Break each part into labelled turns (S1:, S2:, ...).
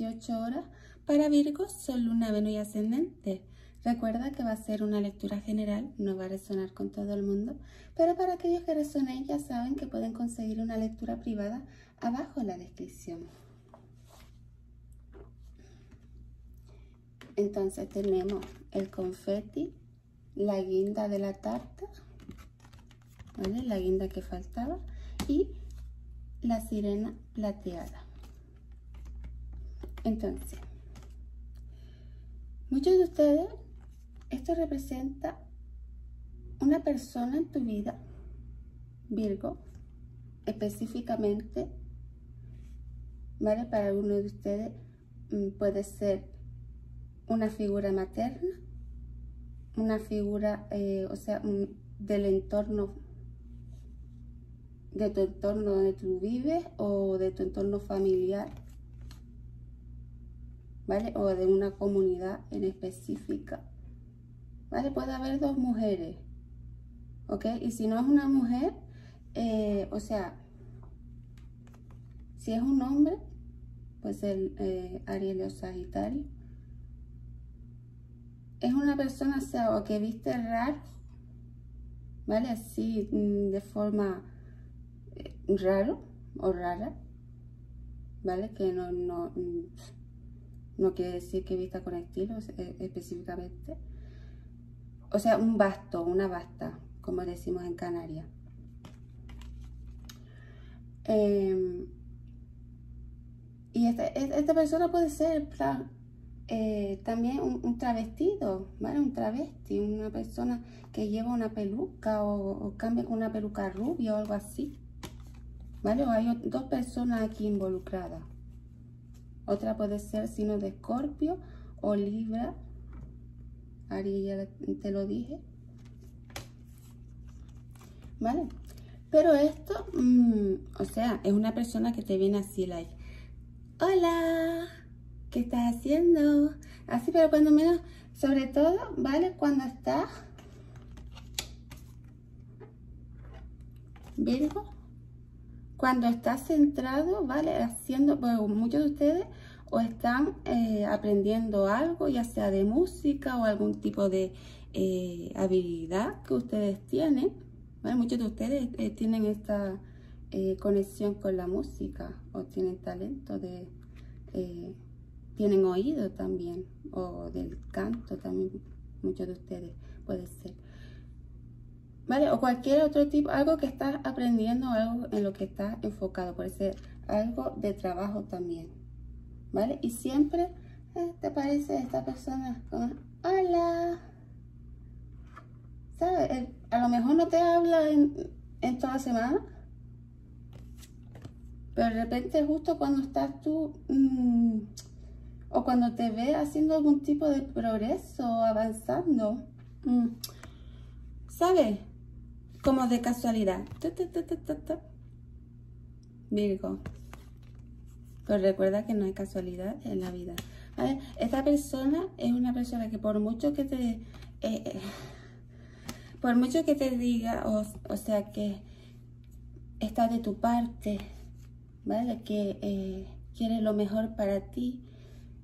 S1: las próximas 48 horas para Virgo, Sol, Luna, Venus y Ascendente. Recuerda que va a ser una lectura general, no va a resonar con todo el mundo, pero para aquellos que resonen ya saben que pueden conseguir una lectura privada abajo en la descripción. Entonces tenemos el confeti, la guinda de la tarta, la guinda que faltaba y la sirena plateada. Entonces, muchos de ustedes, esto representa una persona en tu vida, Virgo, específicamente, ¿vale? Para algunos de ustedes mm, puede ser una figura materna, una figura, eh, o sea, del entorno, de tu entorno donde tú vives o de tu entorno familiar, ¿vale? O de una comunidad en específica, ¿vale? Puede haber dos mujeres, ¿ok? Y si no es una mujer, eh, o sea, si es un hombre, pues el eh, Ariel o Sagitario, es una persona, sea, o que viste raro, ¿vale? Así, mm, de forma eh, raro o rara, ¿vale? Que no, no, mm, no quiere decir que vista con estilo eh, específicamente. O sea, un basto, una basta, como decimos en Canarias. Em, y esta, esta persona puede ser, eh, también un, travestido, ¿vale? Un travesti, una persona que lleva una peluca o, cambia con una peluca rubia o algo así, ¿vale? O hay dos personas aquí involucradas. Otra puede ser signo de Escorpio o Libra. Ari, ya te lo dije. ¿Vale? Pero esto, mm, o sea, es una persona que te viene así, like, hola, ¿Qué estás haciendo? Así, pero cuando menos, sobre todo, ¿vale? Cuando estás Virgo, cuando estás centrado, ¿vale? Haciendo, pues muchos de ustedes o están eh, aprendiendo algo, ya sea de música o algún tipo de eh, habilidad que ustedes tienen. ¿vale? Muchos de ustedes eh, tienen esta conexión con la música o tienen talento de tienen oído también, o del canto también, muchos de ustedes puede ser. ¿Vale? O cualquier otro tipo, algo que estás aprendiendo, algo en lo que estás enfocado, puede ser algo de trabajo también. ¿Vale? Y siempre eh, te parece esta persona como, hola. ¿Sabes? A lo mejor no te habla en, toda semana, pero de repente justo cuando estás tú... Mm, o cuando te ve haciendo algún tipo de progreso, avanzando. Mm. ¿Sabes? Como de casualidad. Virgo. Pero recuerda que no hay casualidad en la vida. Esta persona es una persona que por mucho que te... Eh, eh, por mucho que te diga, o, sea que está de tu parte, ¿vale? Que eh, quiere lo mejor para ti,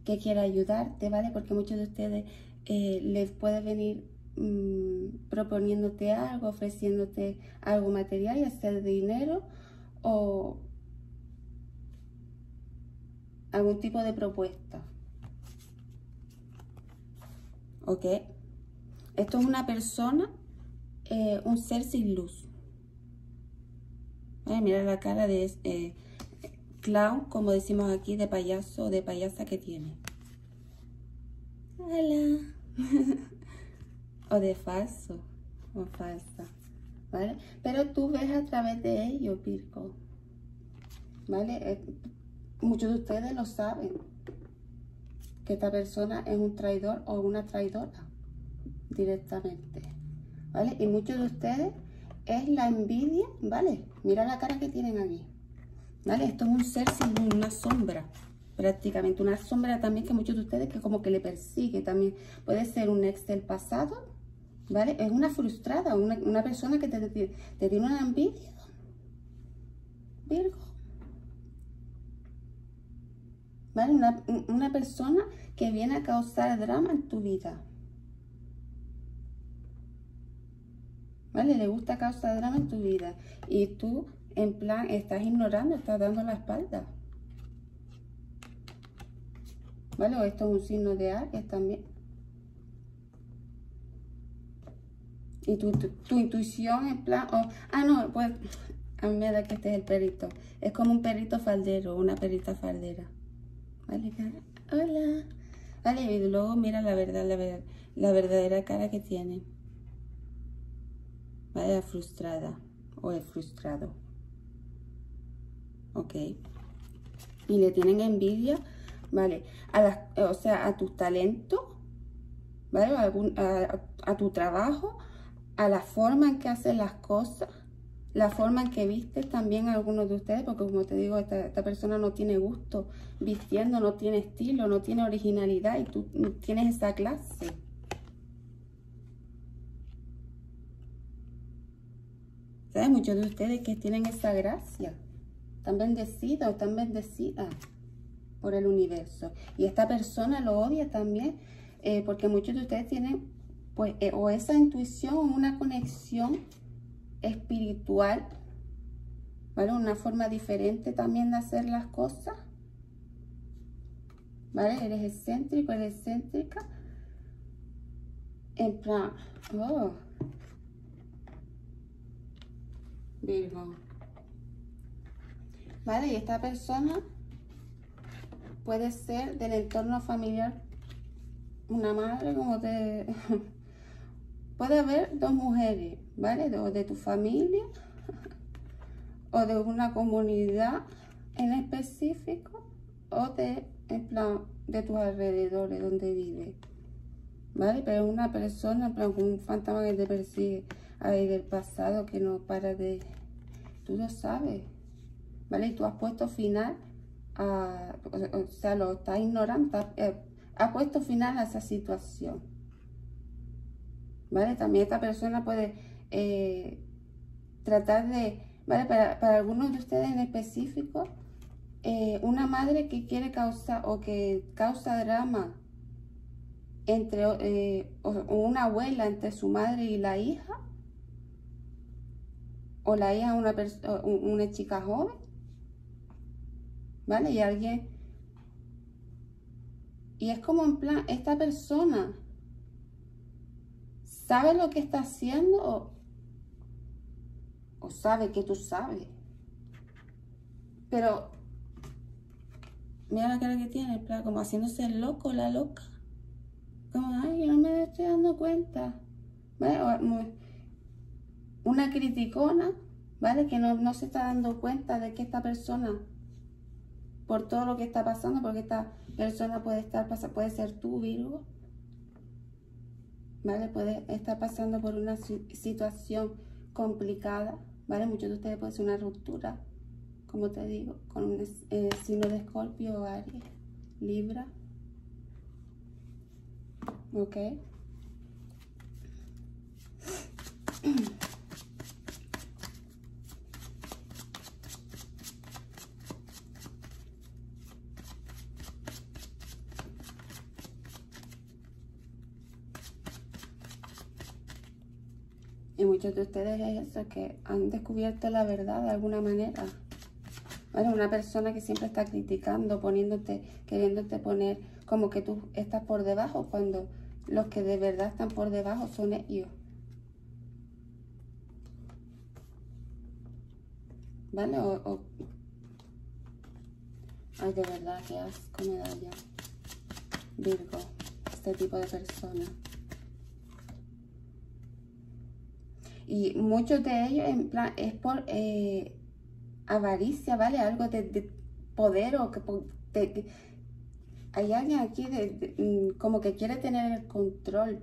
S1: que quiera ayudarte, ¿vale? Porque muchos de ustedes les puede venir mm, proponiéndote algo, ofreciéndote algo material, ya sea dinero o algún tipo de propuesta. ¿Ok? Esto es una persona, eh, un ser sin luz. Mira la cara de... Eh, clown, como decimos aquí, de payaso de payasa que tiene. Hola. o de falso, o falsa. ¿Vale? Pero tú ves a través de ello, Virgo. ¿Vale? Eh, muchos de ustedes lo saben. Que esta persona es un traidor o una traidora. Directamente. ¿Vale? Y muchos de ustedes es la envidia, ¿vale? Mira la cara que tienen aquí. Esto es un ser sin una sombra, prácticamente. Una sombra también que muchos de ustedes que como que le persigue también. Puede ser un ex del pasado, ¿vale? Es una frustrada, una, persona que te, te, tiene una envidia. Virgo. ¿vale? Una, una persona que viene a causar drama en tu vida. ¿Vale? Le gusta causar drama en tu vida. Y tú, en plan, estás ignorando, estás dando la espalda. ¿Vale? O esto es un signo de Aries también. Y tu, tu, intuición, en plan, ah, no, pues, a mí me da que este es el perito. Es como un perito faldero, una perita faldera. ¿Vale, cara? Hola. Vale, y luego mira la verdad, la, la verdadera cara que tiene. Vaya frustrada o es frustrado. Ok. Y le tienen envidia ¿vale? A o sea, a tus talentos, ¿vale? A, tu trabajo, a la forma en que haces las cosas, la forma en que vistes también a algunos de ustedes, porque como te digo, esta, esta, persona no tiene gusto vistiendo, no tiene estilo, no tiene originalidad y tú tienes esa clase. ¿Sabes? Muchos de ustedes que tienen esa gracia, están bendecidos, están bendecidas por el universo. Y esta persona lo odia también eh, porque muchos de ustedes tienen pues eh, o esa intuición una conexión espiritual, ¿vale? Una forma diferente también de hacer las cosas. ¿Vale? Eres excéntrico, eres excéntrica. En plan, oh. Virgo. ¿Vale? Y esta persona puede ser del entorno familiar, una madre como te... puede haber dos mujeres, ¿vale? O de tu familia o de una comunidad en específico o de, en plan, de tus alrededores donde vives, ¿vale? Pero una persona, en plan, un fantasma que te persigue ahí del pasado que no para de... Tú lo sabes, ¿vale? Y tú has puesto final o sea, lo está ignorando, eh, ha puesto final a esa situación. ¿Vale? También esta persona puede eh, tratar de, ¿vale? Para, algunos de ustedes en específico, eh, una madre que quiere causar o que causa drama entre o, una abuela entre su madre y la hija, o la hija una, una chica joven, ¿vale? Y alguien... Y es como en plan, esta persona sabe lo que está haciendo o, sabe que tú sabes. Pero mira la cara que tiene, como haciéndose el loco, la loca. Como, ay, yo no me estoy dando cuenta. Una criticona, ¿vale? Que no, no se está dando cuenta de que esta persona por todo lo que está pasando, porque esta persona puede estar puede ser tú, Virgo, ¿vale? Puede estar pasando por una situación complicada, ¿vale? Muchos de ustedes pueden ser una ruptura, como te digo, con un eh, signo de Escorpio o Aries, Libra, ¿ok? Y muchos de ustedes es eso, que han descubierto la verdad de alguna manera. Bueno, una persona que siempre está criticando, poniéndote, queriéndote poner como que tú estás por debajo, cuando los que de verdad están por debajo son ellos. ¿Vale? O, Ay, de verdad, qué asco me da ya. Virgo, este tipo de personas. Y muchos de ellos en plan es por eh, avaricia, ¿vale? Algo de, poder o que hay alguien aquí de, mm, como que quiere tener el control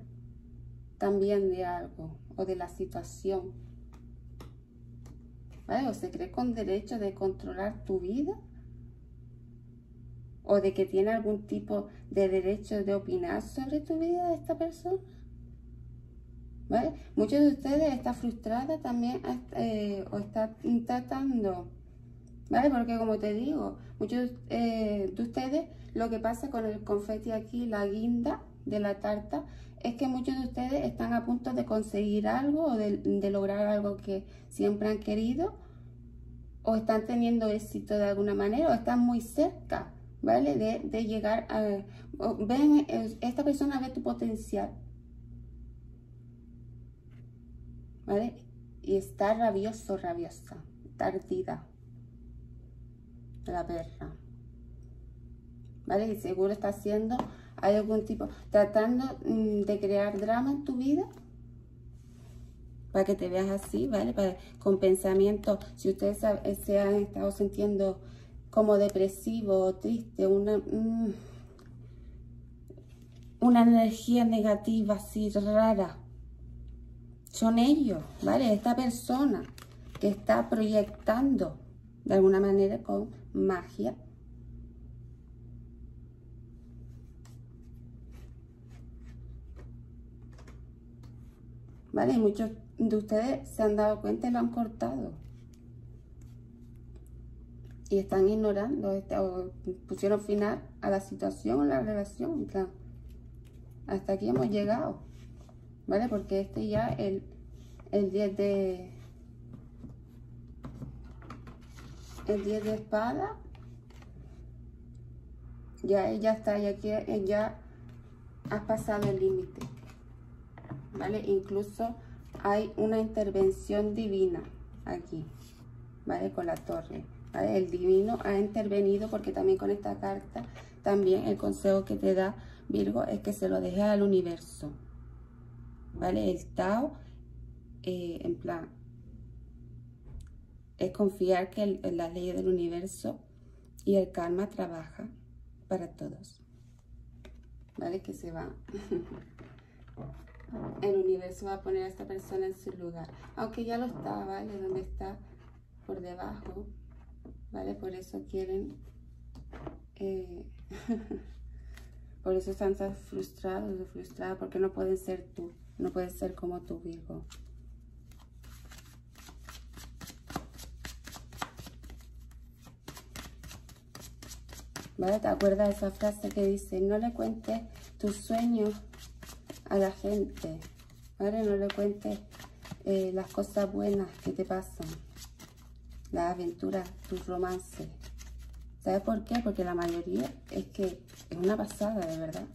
S1: también de algo o de la situación. ¿Vale? O se cree con derecho de controlar tu vida o de que tiene algún tipo de derecho de opinar sobre tu vida esta persona. Muchos de ustedes están frustradas también eh, o están tratando, ¿vale? Porque como te digo, muchos eh, de ustedes, lo que pasa con el confeti aquí, la guinda de la tarta, es que muchos de ustedes están a punto de conseguir algo o de, lograr algo que siempre han querido o están teniendo éxito de alguna manera o están muy cerca, ¿vale? De, llegar a... ven, esta persona ve tu potencial, ¿vale? Y está rabioso, rabiosa, tardida la perra. ¿Vale? Y seguro está haciendo hay algún tipo, tratando mm, de crear drama en tu vida para que te veas así, ¿vale? Para, con pensamientos, si ustedes se han estado sintiendo como depresivo o triste, una, mm, una energía negativa así rara, son ellos, ¿vale? Esta persona que está proyectando de alguna manera con magia ¿Vale? Y muchos de ustedes se han dado cuenta y lo han cortado. Y están ignorando, este, pusieron final a la situación o la relación. hasta aquí hemos llegado. ¿Vale? Porque este ya, el, el 10 de... El 10 de espada. Ya ella está, ya, ya has pasado el límite. ¿vale? Incluso hay una intervención divina aquí, ¿vale? Con la torre, El divino ha intervenido porque también con esta carta, también el consejo que te da Virgo es que se lo deje al universo, ¿vale? El Tao, eh, en plan, es confiar que la ley del universo y el karma trabaja para todos, ¿vale? Que se va. el universo va a poner a esta persona en su lugar. Aunque ya lo está, ¿vale? Donde está por debajo, ¿vale? Por eso quieren... Eh, por eso están tan frustrados o frustradas, porque no pueden ser tú. No pueden ser como tú, Virgo. ¿Vale? ¿Te acuerdas de esa frase que dice, no le cuentes tus sueños a la gente. Ahora no le cuentes eh, las cosas buenas que te pasan, las aventuras, tus romances. ¿Sabes por qué? Porque la mayoría es que es una pasada, de verdad.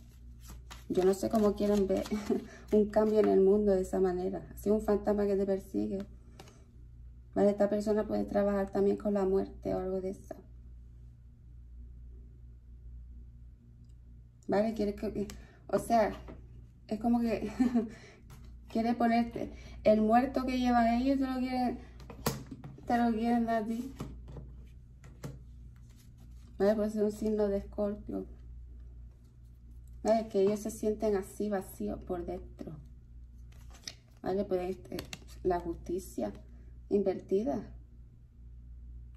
S1: Yo no sé cómo quieren ver un cambio en el mundo de esa manera. Si un fantasma que te persigue. ¿Vale? Esta persona puede trabajar también con la muerte o algo de eso. ¿Vale? Quiere que... O sea, es como que quiere ponerte el muerto que llevan ellos, te lo quieren, te lo quieren a ti. ¿Vale? Puede ser un signo de escorpio. ¿Vale? Que ellos se sienten así vacíos por dentro. ¿Vale? Pues la justicia invertida.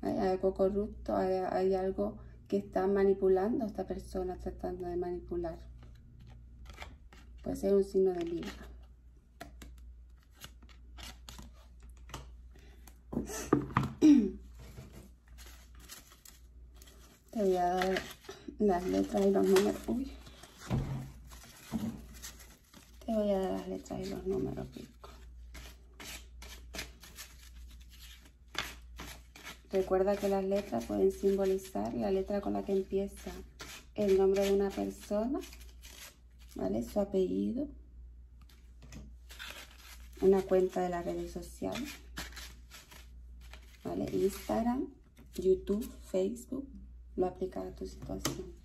S1: Hay algo corrupto, hay, hay algo que está manipulando a esta persona, tratando de manipular. Puede ser un signo de Libra. Te voy a dar las letras y los números. Uy. Voy a dar las letras y los números. Recuerda que las letras pueden simbolizar la letra con la que empieza el nombre de una persona ¿vale? Su apellido, una cuenta de las redes sociales, ¿vale? Instagram, YouTube, Facebook, lo aplica a tu situación.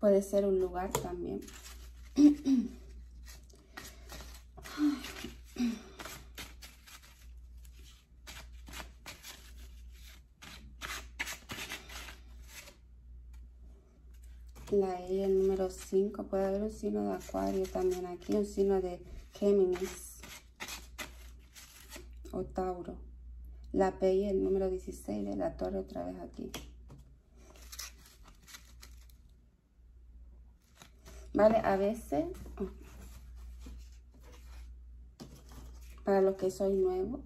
S1: Puede ser un lugar también. la E, el número 5. Puede haber un signo de acuario también aquí, un signo de Géminis o Tauro. La P el número 16 de la torre otra vez aquí. ¿vale? A veces, oh, para los que soy nuevo,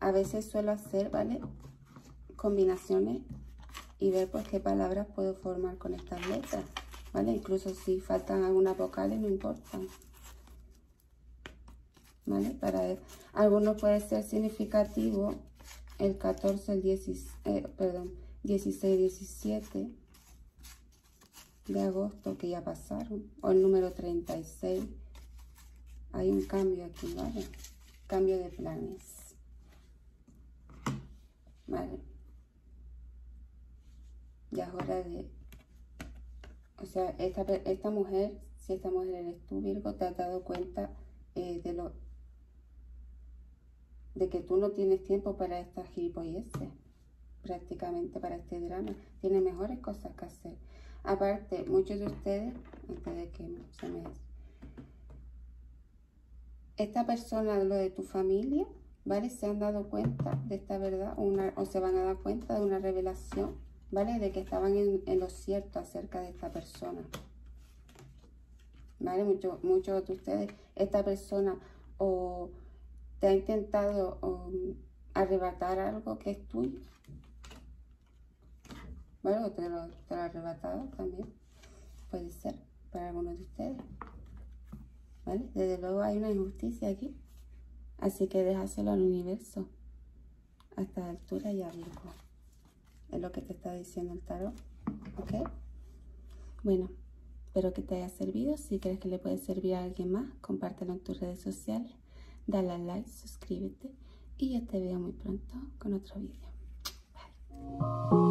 S1: a veces suelo hacer, ¿vale? Combinaciones y ver pues qué palabras puedo formar con estas letras, ¿vale? Incluso si faltan algunas vocales, no importa. ¿Vale? Para. Algunos puede ser significativo el 14, el 16, eh, perdón, 16, 17 de agosto que ya pasaron, o el número 36. Hay un cambio aquí, ¿vale? Cambio de planes. ¿Vale? Ya es hora de... O sea, esta, esta mujer, si esta mujer eres tú, Virgo, te has dado cuenta eh, de lo de que tú no tienes tiempo para estas gilipolleces, prácticamente para este drama. Tienes mejores cosas que hacer. Aparte, muchos de ustedes, de que se me... Esta persona, lo de tu familia, ¿vale? Se han dado cuenta de esta verdad, o se van a dar cuenta de una revelación, ¿vale? De que estaban en, lo cierto acerca de esta persona. ¿Vale? Muchos mucho de ustedes, esta persona o te ha intentado um, arrebatar algo que es tuyo. Bueno, te lo, te lo arrebatado también. Puede ser para algunos de ustedes. ¿Vale? Desde luego hay una injusticia aquí. Así que déjaselo al universo. A esta altura ya Virgo. Es lo que te está diciendo el tarot. ¿Ok? Bueno, espero que te haya servido. Si crees que le puede servir a alguien más, compártelo en tus redes sociales dale like, suscríbete y yo te veo muy pronto con otro video. Bye.